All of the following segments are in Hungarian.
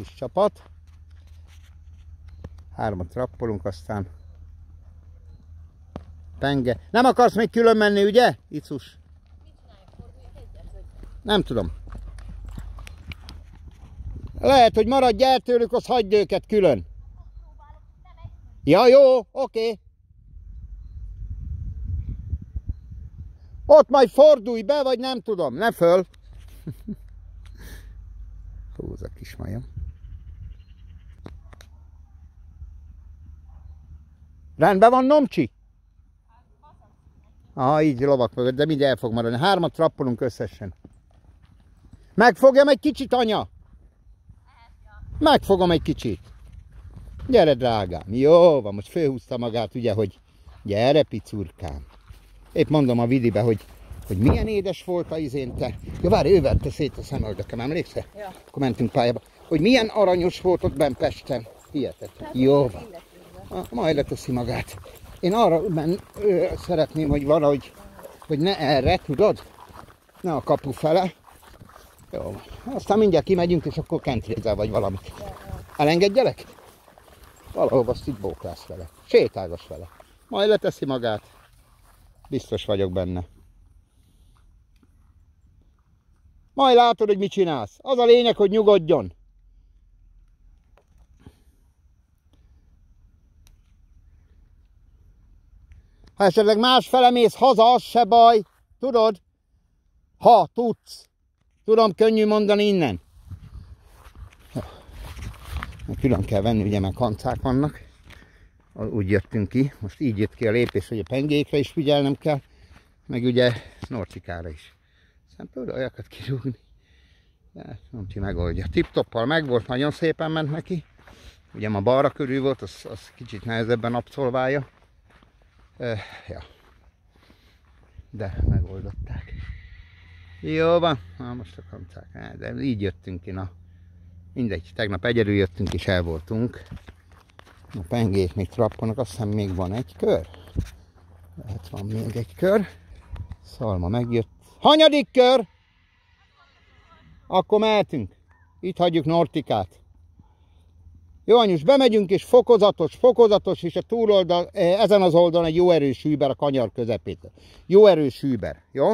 kis csapat. Hármat trappolunk, aztán penge. Nem akarsz még külön menni, ugye, Icus? Nem tudom. Lehet, hogy maradj el tőlük, az hagyd őket külön. Ja, jó, oké. Ott majd fordulj be, vagy nem tudom, ne föl. Húz a kis majom. Rendben van, Nomcsi? Ah, így lovak mögött, de mindjárt el fog maradni. Hármat trappolunk összesen. Megfogjam egy kicsit, anya? Megfogom egy kicsit. Gyere, drágám. Jó van, most főhúzta magát, ugye, hogy gyere, picurkám. Épp mondom a vidibe, hogy, hogy milyen édes volt a izén te. Ja, várj, ő vette szét a szemöldökem, emlékszel? Ja. Akkor mentünk pályába. Hogy milyen aranyos volt ott bent Pesten. Hihetetlen. Jó van. Majd leteszi magát. Én arra men, ö, szeretném, hogy valahogy, hogy ne erre, tudod? Ne a kapu fele. Jó. Aztán mindjárt kimegyünk, és akkor kentrézel vagy valamit. Elengedjelek? Valahol azt itt bóklász vele. Sétálgass vele. Majd leteszi magát. Biztos vagyok benne. Majd látod, hogy mit csinálsz. Az a lényeg, hogy nyugodjon. Ha esetleg más fele mész haza, az se baj. Tudod? Ha tudsz. Tudom könnyű mondani innen. Külön kell venni, ugye, mert kancák vannak. Úgy jöttünk ki. Most így jött ki a lépés, hogy a pengékre is figyelnem kell. Meg ugye Norcikára is. Aztán tud olyakat kirúgni. De nem ti megoldja. Tip-toppal meg volt, nagyon szépen ment neki. Ugye ma balra körül volt, az, az kicsit nehezebben abszolválja. Uh, ja. De megoldották. Jó van, na most a kancák, de így jöttünk ki, na. Mindegy, tegnap egyedül jöttünk és el voltunk. A pengék még trapponak, azt hiszem még van egy kör. Lehet van még egy kör. Szalma megjött. Hanyadik kör? Akkor mehetünk. Itt hagyjuk Nortikát. Jó, anyus, bemegyünk, és fokozatos, fokozatos, és a túloldal, eh, ezen az oldalon egy jó erős hűber a kanyar közepét. Jó erős hűber, jó?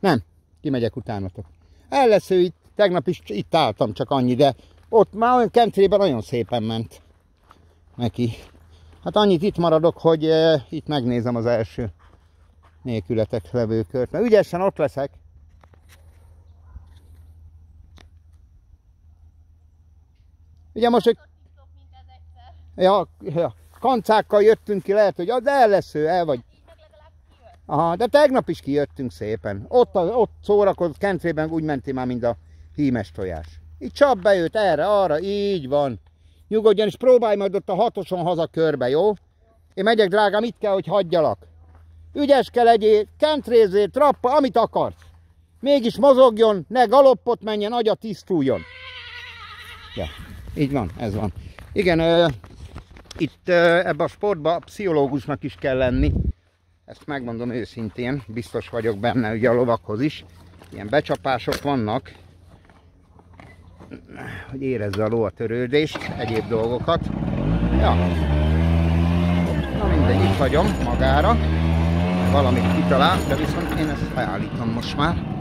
Nem, kimegyek utánatok. El lesz ő itt, tegnap is itt álltam, csak annyi, de ott már olyan kentrében nagyon szépen ment neki. Hát annyit itt maradok, hogy uh, itt megnézem az első nélkületek levő kört. Mert ügyesen ott leszek. Ugye most, hogy ja, ja, kancákkal jöttünk ki, lehet, hogy az el lesz ő, el vagy. Aha, de tegnap is kijöttünk szépen. Ott, ott szórakozott kentrében úgy mentél már, mint a hímes tojás. Így csap be őt erre, arra, így van. Nyugodjan, és próbálj majd ott a hatoson haza körbe, jó? Én megyek, drágám, itt kell, hogy hagyjalak. Ügyes kell legyél, kentrézzél, trappa, amit akarsz. Mégis mozogjon, ne galoppot menjen, agya tisztuljon. Ja, így van, ez van. Igen, uh, itt uh, ebbe a sportba pszichológusnak is kell lenni. Ezt megmondom őszintén, biztos vagyok benne, ugye a lovakhoz is. Ilyen becsapások vannak, hogy érezze a ló a törődést, egyéb dolgokat. Ja. Na mindegy, itt hagyom magára. Valamit kitalál, de viszont én ezt felállítom most már.